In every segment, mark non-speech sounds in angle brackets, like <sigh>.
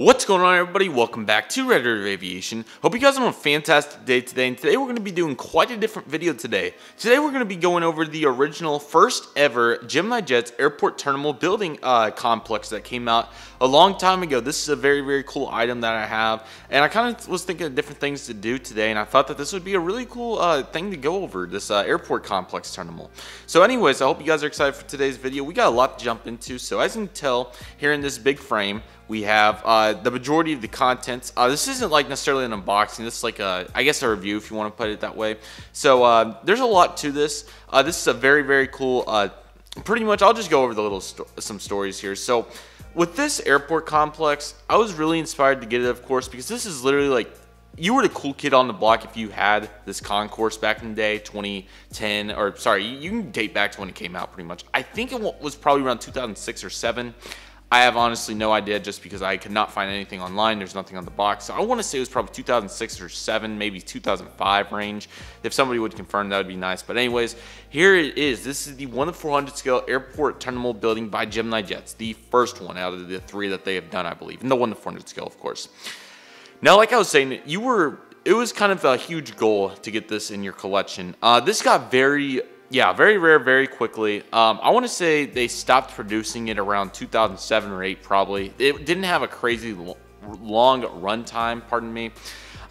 What's going on everybody? Welcome back to Red Aviation. Hope you guys having a fantastic day today and today we're going to be doing quite a different video today. Today we're going to be going over the original first ever Gemini Jets Airport Terminal building uh, complex that came out a long time ago. This is a very very cool item that I have and I kind of was thinking of different things to do today and I thought that this would be a really cool uh, thing to go over, this uh, airport complex terminal. So anyways, I hope you guys are excited for today's video. We got a lot to jump into so as you can tell here in this big frame we have uh, the majority of the contents. Uh, this isn't like necessarily an unboxing. This is like a, I guess a review if you want to put it that way. So uh, there's a lot to this. Uh, this is a very, very cool, uh, pretty much, I'll just go over the little, sto some stories here. So with this airport complex, I was really inspired to get it, of course, because this is literally like you were the cool kid on the block if you had this concourse back in the day 2010 or sorry you can date back to when it came out pretty much i think it was probably around 2006 or 7 I have honestly no idea just because I could not find anything online. There's nothing on the box. So I want to say it was probably 2006 or 7, maybe 2005 range. If somebody would confirm, that would be nice. But anyways, here it is. This is the 1 of 400 scale airport terminal building by Gemini Jets. The first one out of the three that they have done, I believe. And the 1 of 400 scale, of course. Now, like I was saying, you were... It was kind of a huge goal to get this in your collection. Uh, this got very yeah, very rare, very quickly. Um, I want to say they stopped producing it around 2007 or 8 probably. It didn't have a crazy long runtime, pardon me.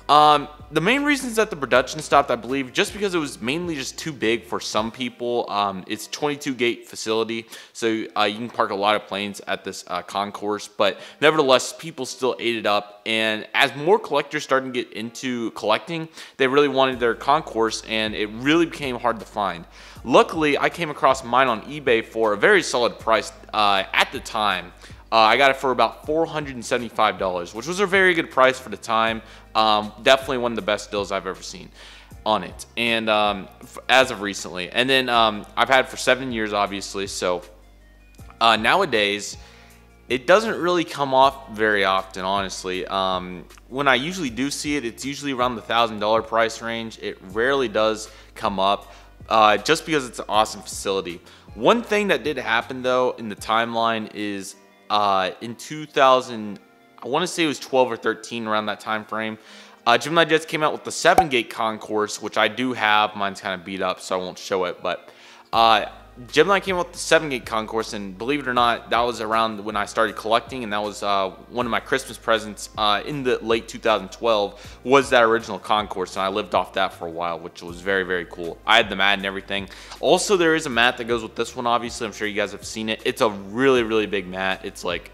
Um, the main reasons that the production stopped, I believe, just because it was mainly just too big for some people. Um, it's 22 gate facility, so uh, you can park a lot of planes at this uh, concourse, but nevertheless, people still ate it up. And as more collectors started to get into collecting, they really wanted their concourse, and it really became hard to find. Luckily, I came across mine on eBay for a very solid price uh, at the time. Uh, I got it for about $475, which was a very good price for the time. Um, definitely one of the best deals I've ever seen on it, and um, as of recently. And then um, I've had for seven years, obviously. So uh, nowadays, it doesn't really come off very often, honestly. Um, when I usually do see it, it's usually around the thousand dollar price range. It rarely does come up, uh, just because it's an awesome facility. One thing that did happen though in the timeline is uh, in 2000, I want to say it was 12 or 13 around that time frame. Uh, Gemini Jets came out with the seven gate concourse, which I do have. Mine's kind of beat up, so I won't show it. But uh, Gemini came out with the seven gate concourse, and believe it or not, that was around when I started collecting, and that was uh, one of my Christmas presents uh, in the late 2012 was that original concourse, and I lived off that for a while, which was very very cool. I had the mat and everything. Also, there is a mat that goes with this one. Obviously, I'm sure you guys have seen it. It's a really really big mat. It's like,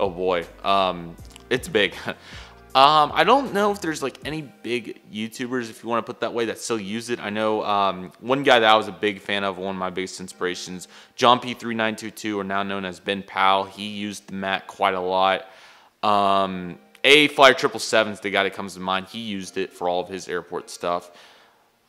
oh boy, um, it's big. <laughs> Um, I don't know if there's like any big YouTubers, if you want to put that way, that still use it. I know um, one guy that I was a big fan of, one of my biggest inspirations, John P3922, or now known as Ben Powell. He used the mat quite a lot. Um, a Flyer Triple Sevens, the guy that comes to mind, he used it for all of his airport stuff.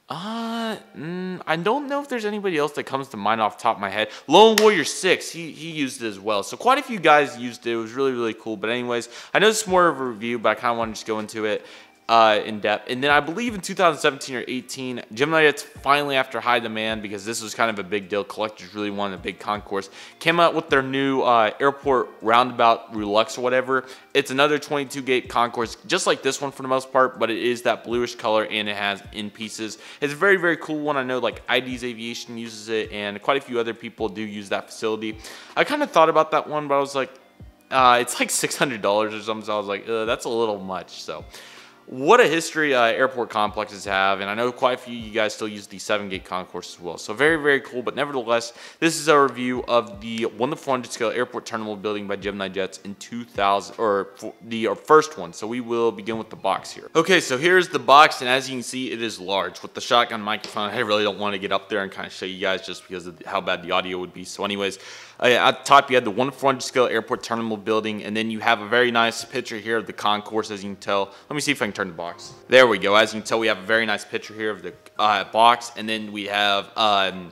Uh, mm, I don't know if there's anybody else that comes to mind off top of my head. Lone Warrior 6, he, he used it as well. So quite a few guys used it. It was really, really cool. But anyways, I know it's more of a review, but I kind of want to just go into it uh, in depth. And then I believe in 2017 or 18, Gemini Jets finally, after high demand, because this was kind of a big deal, collectors really wanted a big concourse, came out with their new uh, airport roundabout Relux or whatever. It's another 22 gate concourse, just like this one for the most part, but it is that bluish color and it has in pieces. It's a very, very cool one. I know like ID's Aviation uses it and quite a few other people do use that facility. I kind of thought about that one, but I was like, uh, it's like $600 or something. So I was like, that's a little much. So what a history uh, airport complexes have, and I know quite a few of you guys still use the 7-gate concourse as well. So very, very cool, but nevertheless, this is a review of the 1 to 400 scale airport terminal building by Gemini Jets in 2000, or the or first one. So we will begin with the box here. Okay, so here's the box, and as you can see, it is large. With the shotgun microphone, I really don't want to get up there and kind of show you guys just because of how bad the audio would be. So anyways, uh, at the top, you have the 1 to 400 scale airport terminal building, and then you have a very nice picture here of the concourse, as you can tell. Let me see if I can turn the box. There we go. As you can tell, we have a very nice picture here of the uh, box, and then we have um,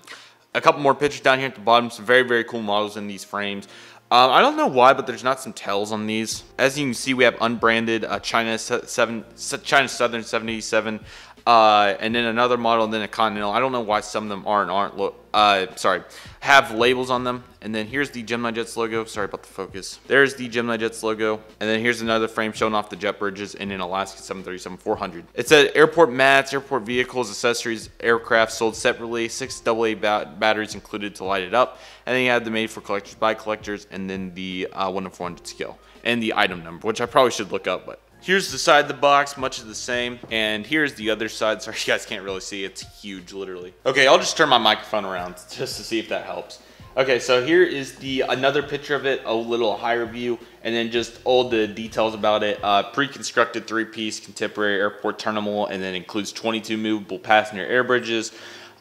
a couple more pictures down here at the bottom. Some very, very cool models in these frames. Um, I don't know why, but there's not some tells on these. As you can see, we have unbranded uh, China seven, China Southern 787, uh, and then another model, and then a Continental. I don't know why some of them aren't aren't look uh, sorry, have labels on them. And then here's the Gemini Jets logo. Sorry about the focus. There's the Gemini Jets logo. And then here's another frame showing off the jet bridges in an Alaska 737-400. It said airport mats, airport vehicles, accessories, aircraft sold separately, six AA bat batteries included to light it up. And then you had the made for collectors by collectors and then the uh, 1 to 400 scale and the item number, which I probably should look up, but Here's the side of the box, much of the same. And here's the other side. <laughs> Sorry, you guys can't really see. It's huge, literally. Okay, I'll just turn my microphone around just to see if that helps. Okay, so here is the another picture of it, a little higher view, and then just all the details about it. Uh, Pre-constructed three-piece contemporary airport terminal, and then includes 22 movable passenger air bridges,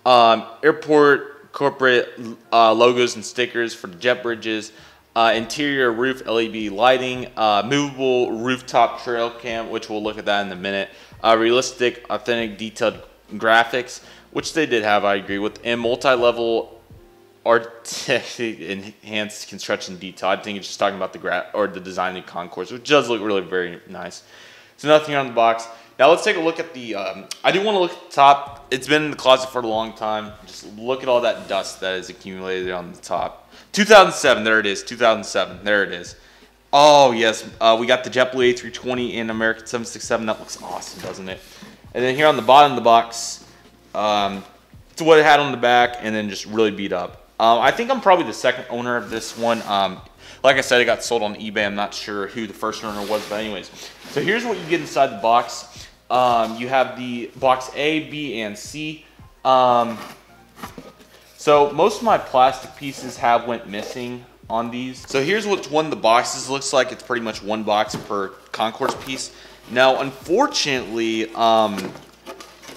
um, airport corporate uh, logos and stickers for the jet bridges, uh, interior roof LED lighting, uh, movable rooftop trail cam, which we'll look at that in a minute, uh, realistic, authentic, detailed graphics, which they did have, I agree with, and multi-level art <laughs> enhanced construction detail. I think it's just talking about the gra or the design of concourse, which does look really very nice. So nothing on the box. Now let's take a look at the, um, I do want to look at the top. It's been in the closet for a long time. Just look at all that dust that is accumulated on the top. 2007, there it is, 2007, there it is. Oh yes, uh, we got the JetBlue A320 and American 767. That looks awesome, doesn't it? And then here on the bottom of the box, um, it's what it had on the back and then just really beat up. Um, I think I'm probably the second owner of this one. Um, like I said, it got sold on eBay. I'm not sure who the first owner was, but anyways. So here's what you get inside the box. Um, you have the box A, B, and C. Um, so most of my plastic pieces have went missing on these. So here's what one of the boxes looks like. It's pretty much one box per concourse piece. Now, unfortunately, um,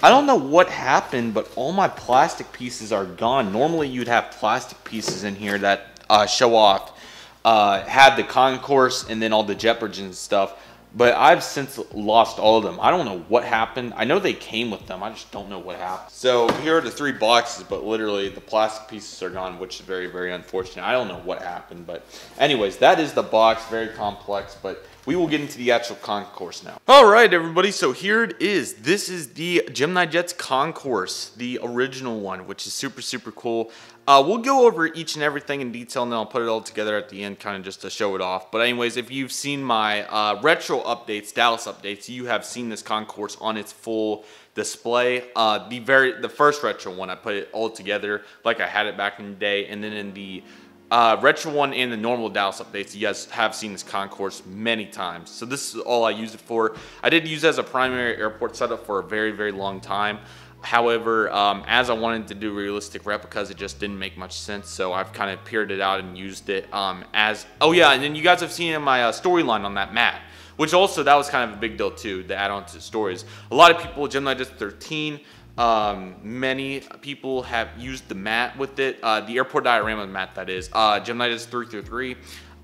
I don't know what happened, but all my plastic pieces are gone. Normally you'd have plastic pieces in here that uh, show off, uh, had the concourse and then all the bridges and stuff. But I've since lost all of them. I don't know what happened. I know they came with them. I just don't know what happened. So here are the three boxes, but literally the plastic pieces are gone, which is very, very unfortunate. I don't know what happened, but anyways, that is the box. Very complex, but we will get into the actual concourse now. All right, everybody, so here it is. This is the Gemini Jets concourse, the original one, which is super, super cool. Uh, we'll go over each and everything in detail, and then I'll put it all together at the end, kind of just to show it off. But anyways, if you've seen my uh, retro updates, Dallas updates, you have seen this concourse on its full display. Uh, the very the first retro one, I put it all together like I had it back in the day, and then in the uh, Retro one and the normal Dallas updates, you guys have seen this concourse many times. So this is all I use it for. I did use it as a primary airport setup for a very, very long time. However, um, as I wanted to do realistic replicas, it just didn't make much sense. So I've kind of peered it out and used it um, as, oh yeah, and then you guys have seen in my uh, storyline on that mat, which also, that was kind of a big deal too, the add-on to stories. A lot of people, Gemini just 13, um, many people have used the mat with it, uh, the airport diorama mat that is, uh, Geminitis 333.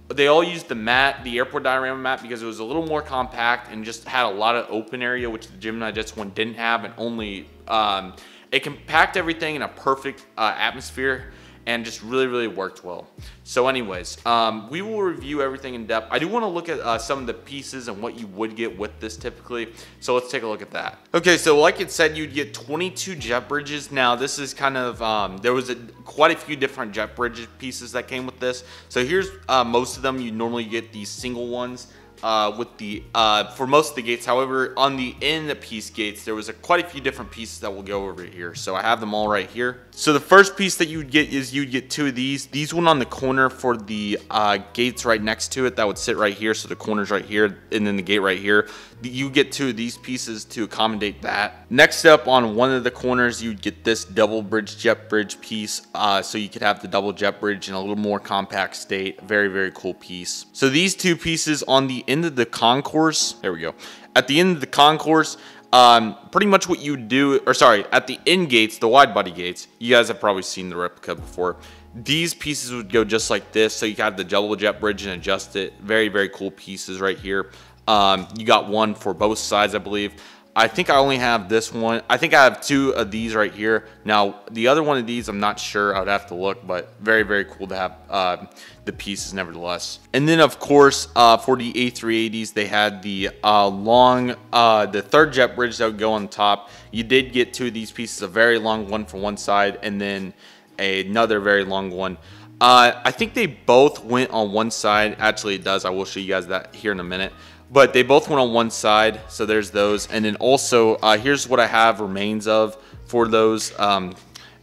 They all used the mat, the airport diorama mat, because it was a little more compact and just had a lot of open area, which the Gemini Jets one didn't have, and only um, it pack everything in a perfect uh, atmosphere and just really, really worked well. So anyways, um, we will review everything in depth. I do want to look at uh, some of the pieces and what you would get with this typically. So let's take a look at that. Okay, so like it said, you'd get 22 jet bridges. Now this is kind of, um, there was a, quite a few different jet bridge pieces that came with this. So here's uh, most of them. You normally get these single ones uh, with the uh, for most of the gates. However, on the end piece gates, there was a, quite a few different pieces that will go over here. So I have them all right here. So the first piece that you would get is you'd get two of these. These one on the corner for the uh, gates right next to it that would sit right here. So the corner's right here and then the gate right here. You get two of these pieces to accommodate that. Next up on one of the corners, you'd get this double bridge jet bridge piece. Uh, so you could have the double jet bridge in a little more compact state. Very, very cool piece. So these two pieces on the end of the concourse, there we go. At the end of the concourse, um, pretty much what you do, or sorry, at the end gates, the wide body gates, you guys have probably seen the replica before. These pieces would go just like this, so you have the double jet bridge and adjust it. Very, very cool pieces right here. Um, you got one for both sides, I believe. I think I only have this one. I think I have two of these right here. Now, the other one of these, I'm not sure. I would have to look, but very, very cool to have uh, the pieces nevertheless. And then, of course, uh, for the A380s, they had the uh, long, uh, the third jet bridge that would go on top. You did get two of these pieces, a very long one for one side, and then another very long one. Uh, I think they both went on one side. Actually, it does. I will show you guys that here in a minute. But they both went on one side, so there's those. And then also, uh, here's what I have remains of for those. Um,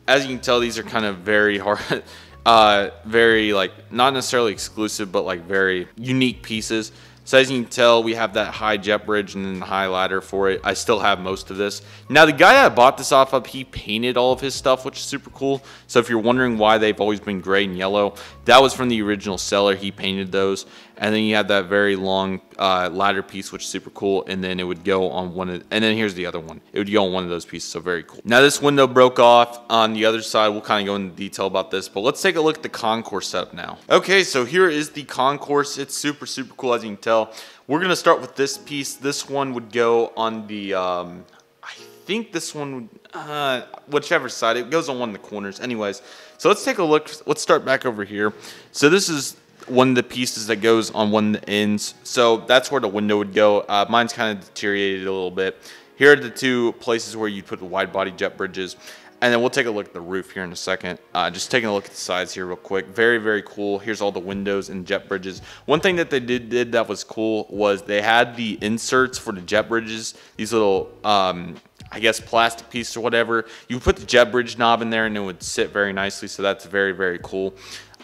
as you can tell, these are kind of very hard, <laughs> uh, very like not necessarily exclusive, but like very unique pieces. So as you can tell, we have that high jet bridge and then the high ladder for it. I still have most of this. Now, the guy that bought this off of, he painted all of his stuff, which is super cool. So if you're wondering why they've always been gray and yellow, that was from the original seller. He painted those. And then you have that very long uh, ladder piece, which is super cool. And then it would go on one of, and then here's the other one. It would go on one of those pieces, so very cool. Now this window broke off on the other side. We'll kind of go into detail about this, but let's take a look at the concourse setup now. Okay, so here is the concourse. It's super, super cool, as you can tell. We're gonna start with this piece. This one would go on the, um, I think this one would, uh, whichever side. It goes on one of the corners. Anyways, so let's take a look. Let's start back over here. So this is one of the pieces that goes on one of the ends. So that's where the window would go. Uh, mine's kind of deteriorated a little bit. Here are the two places where you put the wide body jet bridges. And then we'll take a look at the roof here in a second. Uh, just taking a look at the sides here real quick. Very, very cool. Here's all the windows and jet bridges. One thing that they did, did that was cool was they had the inserts for the jet bridges. These little, um, I guess, plastic piece or whatever. You put the jet bridge knob in there and it would sit very nicely. So that's very, very cool.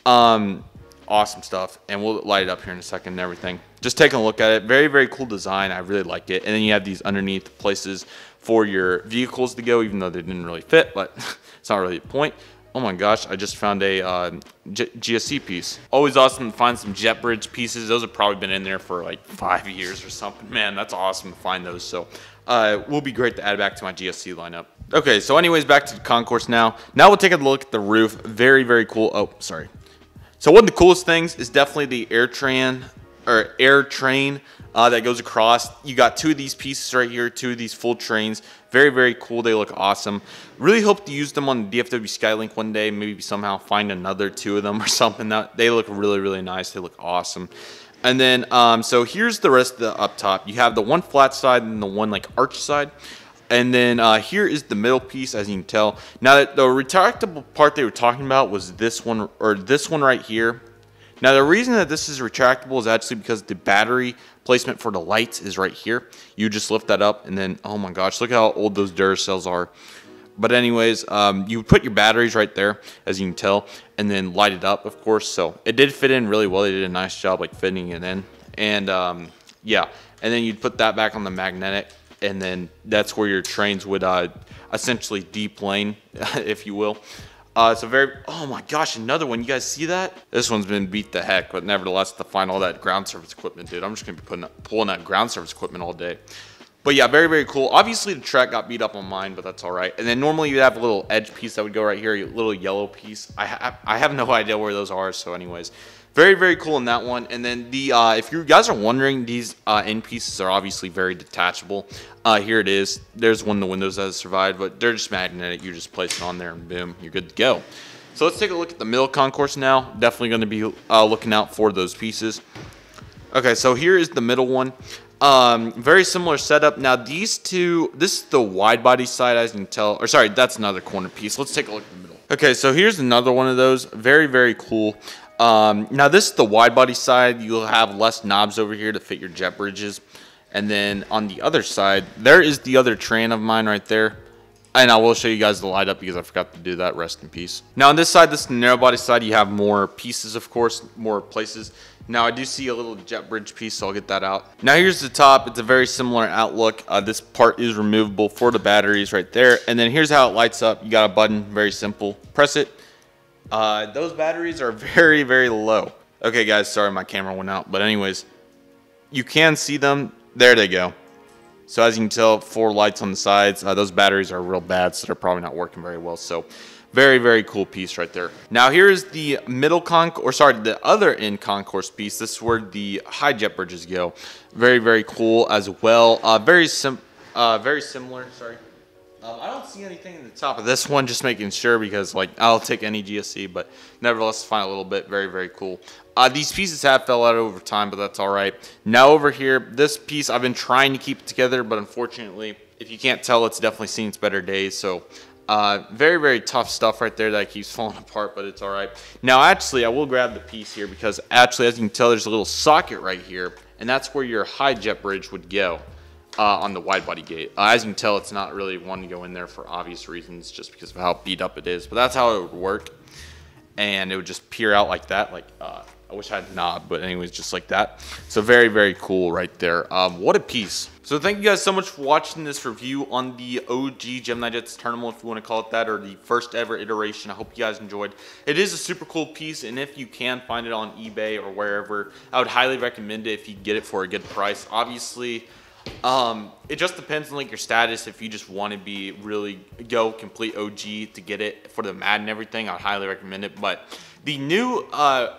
Um, awesome stuff and we'll light it up here in a second and everything. Just taking a look at it. Very very cool design. I really like it. And then you have these underneath places for your vehicles to go even though they didn't really fit but <laughs> it's not really the point. Oh my gosh i just found a uh, gse piece. Always awesome to find some jet bridge pieces. Those have probably been in there for like five <laughs> years or something. Man that's awesome to find those. So uh, will be great to add back to my gse lineup. Okay so anyways back to the concourse now. Now we'll take a look at the roof. Very very cool. Oh sorry so one of the coolest things is definitely the AirTran or air train uh, that goes across. You got two of these pieces right here, two of these full trains. Very, very cool. They look awesome. Really hope to use them on the DFW Skylink one day. Maybe somehow find another two of them or <laughs> something. That They look really, really nice. They look awesome. And then, um, so here's the rest of the up top. You have the one flat side and the one like arch side. And then uh, here is the middle piece, as you can tell. Now, the retractable part they were talking about was this one, or this one right here. Now, the reason that this is retractable is actually because the battery placement for the lights is right here. You just lift that up, and then, oh my gosh, look how old those Duracells are. But anyways, um, you put your batteries right there, as you can tell, and then light it up, of course. So it did fit in really well. They did a nice job like fitting it in. And um, yeah, and then you'd put that back on the magnetic and then that's where your trains would uh, essentially deplane, <laughs> if you will. Uh, it's a very, oh my gosh, another one. You guys see that? This one's been beat the heck, but nevertheless, to find all that ground service equipment, dude, I'm just to be putting, pulling that ground service equipment all day. But yeah, very, very cool. Obviously, the track got beat up on mine, but that's all right. And then normally you have a little edge piece that would go right here, a little yellow piece. I, ha I have no <laughs> idea where those are, so anyways. Very, very cool in that one. And then the, uh, if you guys are wondering, these uh, end pieces are obviously very detachable. Uh, here it is. There's one of the windows that has survived, but they're just magnetic. You just place it on there and boom, you're good to go. So let's take a look at the middle concourse now. Definitely going to be uh, looking out for those pieces. Okay, so here is the middle one. Um, very similar setup. Now these two, this is the wide body side as you can tell, or sorry, that's another corner piece. Let's take a look at the middle. Okay, so here's another one of those. Very, very cool. Um, now this is the wide body side. You'll have less knobs over here to fit your jet bridges. And then on the other side, there is the other train of mine right there. And I will show you guys the light up because I forgot to do that. Rest in peace. Now on this side, this narrow body side, you have more pieces, of course, more places. Now I do see a little jet bridge piece, so I'll get that out. Now here's the top. It's a very similar outlook. Uh, this part is removable for the batteries right there. And then here's how it lights up. You got a button, very simple. Press it, uh, those batteries are <laughs> very, very low. Okay, guys, sorry my camera went out. But anyways, you can see them. There they go. So as you can tell, four lights on the sides. Uh, those batteries are real bad, so they're probably not working very well. So very, very cool piece right there. Now here's the middle con, or sorry, the other end concourse piece. This is where the high jet bridges go. Very, very cool as well. Uh, very sim, uh, very similar. Sorry. Um, I don't see anything in the top of this one, just making sure because like I'll take any GSE, but nevertheless, find a little bit very, very cool. Uh, these pieces have fell out over time, but that's all right. Now over here, this piece, I've been trying to keep it together, but unfortunately, if you can't tell, it's definitely seen its better days. So Uh, very, very tough stuff right there that keeps <laughs> falling apart, but it's all right. Now, actually, I will grab the piece here because actually, as you can tell, there's a little socket right here, and that's where your high jet bridge would go uh, on the wide body gate. Uh, as you can tell, it's not really one to go in there for obvious reasons, just because of how beat up it is, but that's how it would work. And it would just peer out like that, like uh, I wish I had a knob, but anyways, just like that. So very, very cool right there. Um, what a piece. So thank you guys so much for watching this review on the OG Gemini Jets Terminal, if you want to call it that, or the first ever iteration. I hope you guys enjoyed. It is a super cool piece, and if you can find it on eBay or wherever, I would highly recommend it if you get it for a good price. Obviously, um, it just depends on like your status. If you just want to be really go complete OG to get it for the Madden and everything, I'd highly recommend it. But the new uh,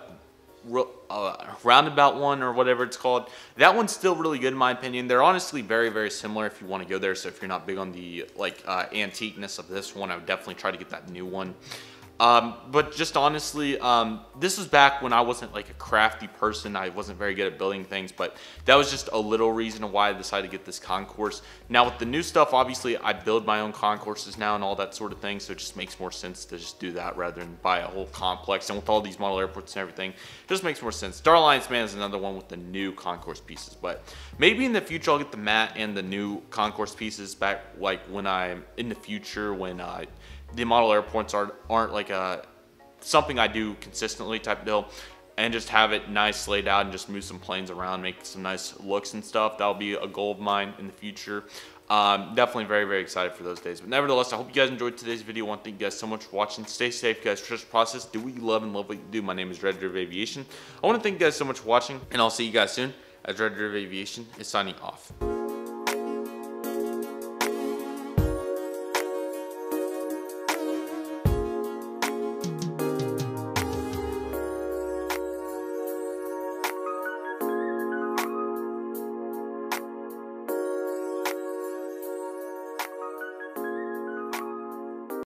uh, roundabout one or whatever it's called. That one's still really good in my opinion. They're honestly very, very similar if you want to go there. So if you're not big on the like uh, antiqueness of this one, I would definitely try to get that new one. Um, but just honestly, um, this was back when I wasn't like a crafty person. I wasn't very good at building things, but that was just a little reason why I decided to get this concourse. Now with the new stuff, obviously I build my own concourses now and all that sort of thing. So it just makes more sense to just do that rather than buy a whole complex. And with all these model airports and everything, just makes more sense. Star Alliance Man is another one with the new concourse pieces, but maybe in the future I'll get the mat and the new concourse pieces back like when I'm in the future when I the model airports aren't aren't like a something I do consistently type deal and just have it nice laid out and just move some planes around, make some nice looks and stuff. That'll be a goal of mine in the future. Um, definitely very, very excited for those days. But nevertheless, I hope you guys enjoyed today's video. I want to thank you guys so much for watching. Stay safe, guys. Trust process. Do what you love and love what you do. My name is Red Aviation. I want to thank you guys so much for watching, and I'll see you guys soon as Red Aviation is signing off.